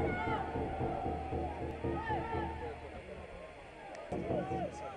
どうですか